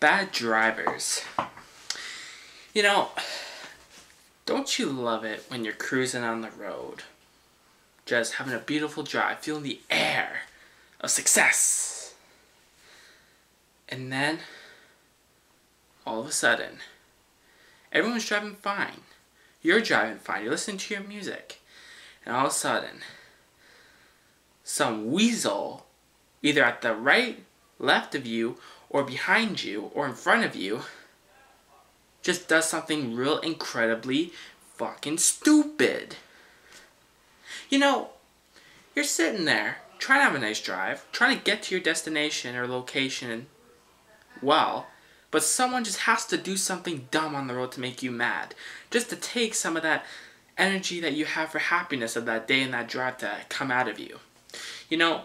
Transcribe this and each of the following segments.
Bad drivers. You know, don't you love it when you're cruising on the road? Just having a beautiful drive, feeling the air of success. And then, all of a sudden, everyone's driving fine. You're driving fine, you're listening to your music. And all of a sudden, some weasel, either at the right, left of you, or behind you, or in front of you, just does something real incredibly fucking stupid. You know, you're sitting there trying to have a nice drive, trying to get to your destination or location well, but someone just has to do something dumb on the road to make you mad. Just to take some of that energy that you have for happiness of that day and that drive to come out of you. You know,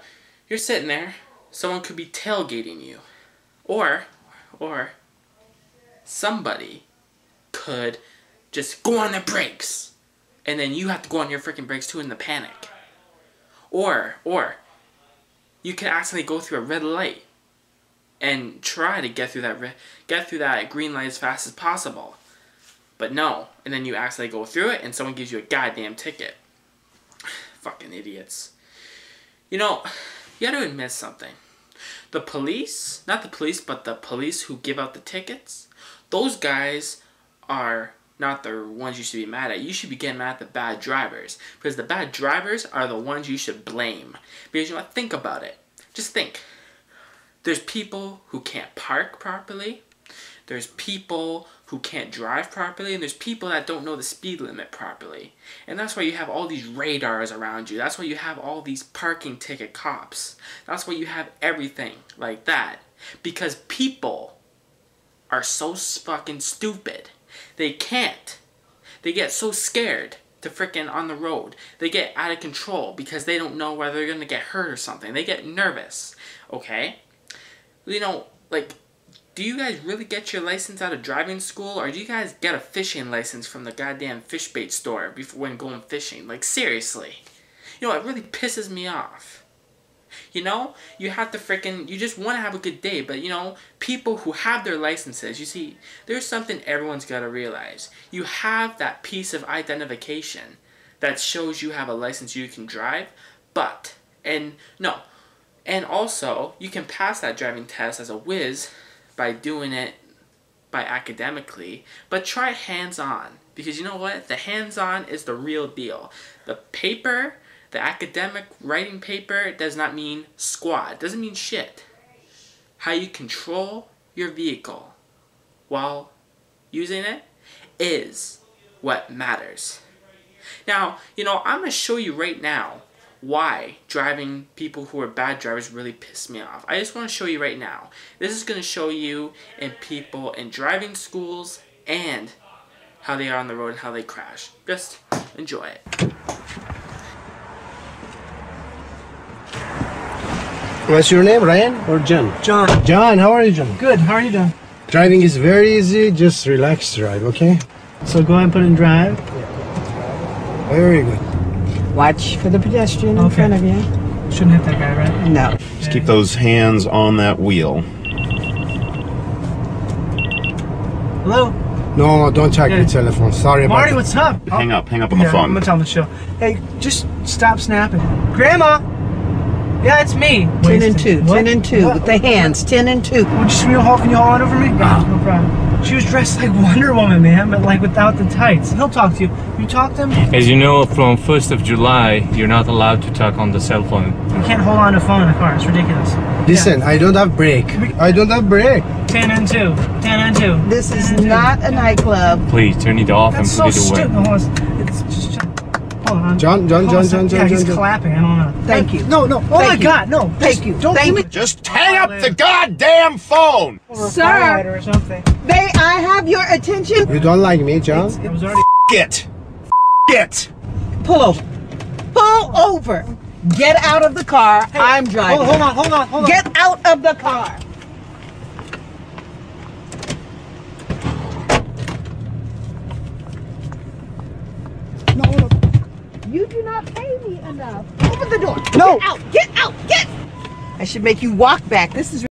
you're sitting there, someone could be tailgating you. Or, or, somebody could just go on their brakes. And then you have to go on your freaking brakes too in the panic. Or, or, you could accidentally go through a red light and try to get through that get through that green light as fast as possible. But no, and then you accidentally go through it and someone gives you a goddamn ticket. Fucking idiots. You know, you gotta admit something. The police, not the police, but the police who give out the tickets, those guys are not the ones you should be mad at. You should be getting mad at the bad drivers. Because the bad drivers are the ones you should blame. Because you know? Think about it. Just think. There's people who can't park properly. There's people who can't drive properly, and there's people that don't know the speed limit properly. And that's why you have all these radars around you. That's why you have all these parking ticket cops. That's why you have everything like that. Because people are so fucking stupid. They can't. They get so scared to frickin' on the road. They get out of control because they don't know whether they're gonna get hurt or something. They get nervous. Okay? You know, like do you guys really get your license out of driving school or do you guys get a fishing license from the goddamn fish bait store before when going fishing? Like seriously. You know it really pisses me off. You know you have to freaking you just want to have a good day but you know people who have their licenses you see there's something everyone's got to realize. You have that piece of identification that shows you have a license you can drive but and no. And also you can pass that driving test as a whiz by doing it by academically, but try hands-on. Because you know what? The hands-on is the real deal. The paper, the academic writing paper does not mean squat. It doesn't mean shit. How you control your vehicle while using it is what matters. Now, you know, I'm going to show you right now why driving people who are bad drivers really piss me off. I just want to show you right now. This is going to show you in people in driving schools and how they are on the road and how they crash. Just enjoy it. What's your name, Ryan or John? John. John, how are you, John? Good. How are you doing? Driving is very easy. Just relax drive, okay? So go ahead and put in drive. Very good. Watch for the pedestrian in Okay. front of you. Shouldn't hit that guy, right? No. Just keep those hands on that wheel. Hello, No, don't check Yeah. your telephone. Sorry about Marty. that. What's up? Hang up, hang up on the Yeah, I'm phone. gonna tell him to chill. Hey, just stop snapping. Grandma. Yeah, it's me. Ten and two. What? Ten and two. What? With the hands. Ten and two. Would you just real haul? Can you haul on over me? Yeah, no problem. She was dressed like Wonder Woman, man, but like without the tights. He'll talk to you. You talk to him. As you know, from 1st of July, you're not allowed to talk on the cell phone. You can't hold on to a phone in the car. It's ridiculous. Listen, I don't have brake. I don't have brake. Ten and two. Ten and two. This is not a nightclub. Please turn it off That's and so put it away. stupid. Hold on. It's just. Hold on. John, John, Hold on John. John, Yeah, John, he's John. clapping. I don't know. Thank you. No, no. Oh Thank my you. God, no. Thank Just you. Don't Thank give me. Just hang up the goddamn phone! Sir. firelighter or something. May I have your attention? You don't like me, John? It was already. Get! Get! Pull over. Pull over. Get out of the car. I'm driving. Hold, hold on, hold on, hold on. Get out of the car. No, no. You do not pay me enough. Open the door. No. Get out. Get out. Get. I should make you walk back. This is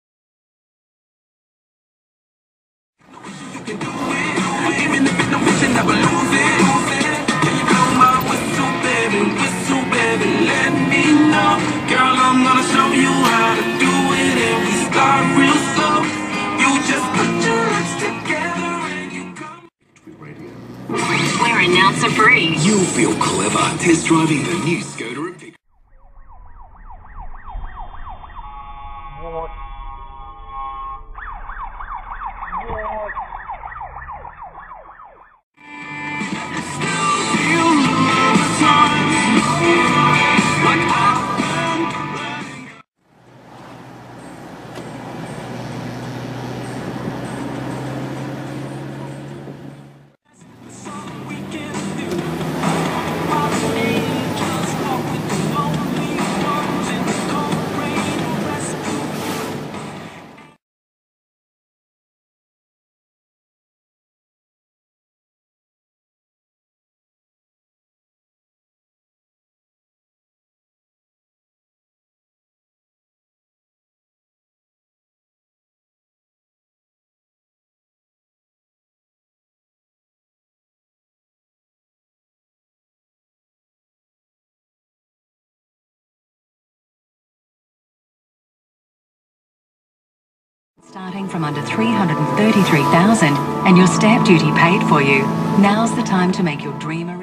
test driving the new Skoda Starting from under 333,000 and your stamp duty paid for you. Now's the time to make your dream a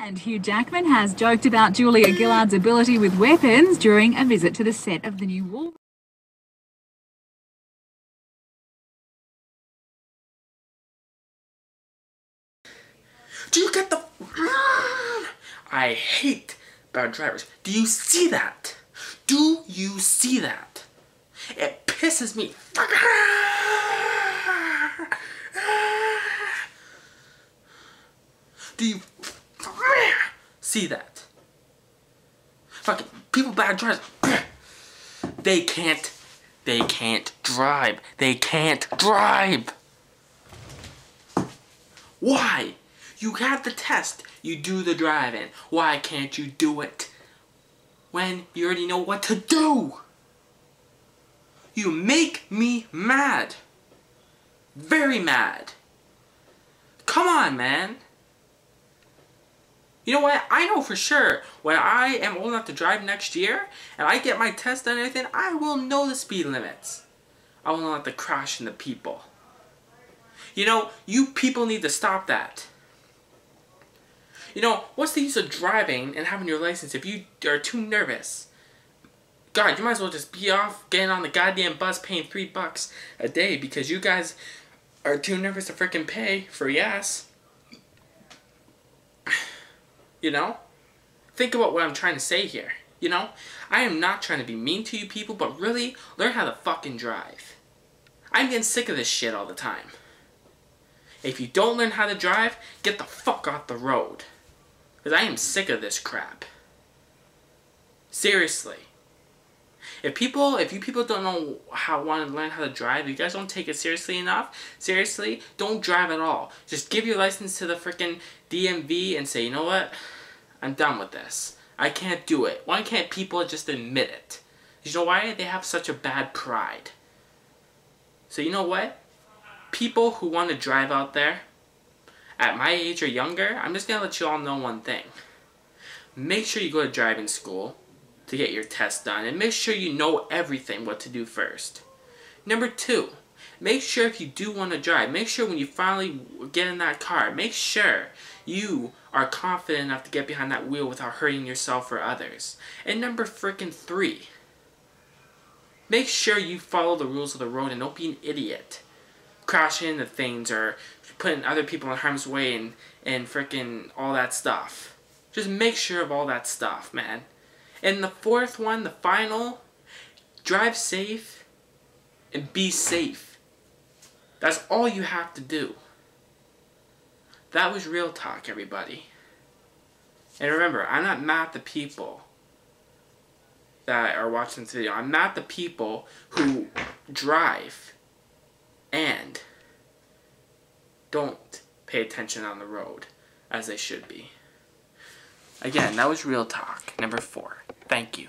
And Hugh Jackman has joked about Julia Gillard's ability with weapons during a visit to the set of the new Wolverine. Do you get the. I hate bad drivers. Do you see that? Do you see that? It pisses me. Do you see that? Fucking people bad drivers. They can't. They can't drive. They can't drive. Why? You have the test. You do the driving. Why can't you do it when you already know what to do? You make me mad. Very mad. Come on, man. You know what? I know for sure when I am old enough to drive next year and I get my test and everything, I will know the speed limits. I will not have to crash into people. You know, you people need to stop that. You know, what's the use of driving and having your license if you are too nervous? God, you might as well just be off getting on the goddamn bus paying three bucks a day because you guys are too nervous to freaking pay for yes. You know? Think about what I'm trying to say here. You know? I am not trying to be mean to you people, but really, learn how to fucking drive. I'm getting sick of this shit all the time. If you don't learn how to drive, get the fuck off the road. Because I am sick of this crap. Seriously. If people, if you people don't know how want to learn how to drive, you guys don't take it seriously enough. Seriously, don't drive at all. Just give your license to the freaking DMV and say, you know what, I'm done with this. I can't do it. Why can't people just admit it? You know why? They have such a bad pride. So you know what? People who want to drive out there, at my age or younger, I'm just to let you all know one thing. Make sure you go to driving school to get your test done and make sure you know everything what to do first. Number two, make sure if you do want to drive, make sure when you finally get in that car, make sure you are confident enough to get behind that wheel without hurting yourself or others. And number freaking three, make sure you follow the rules of the road and don't be an idiot. Crashing into things or putting other people in harm's way and, and freaking all that stuff. Just make sure of all that stuff, man. And the fourth one, the final, drive safe and be safe. That's all you have to do. That was real talk, everybody. And remember, I'm not mad at the people that are watching this video. I'm not the people who drive and don't pay attention on the road as they should be. Again, that was real talk. Number four. Thank you.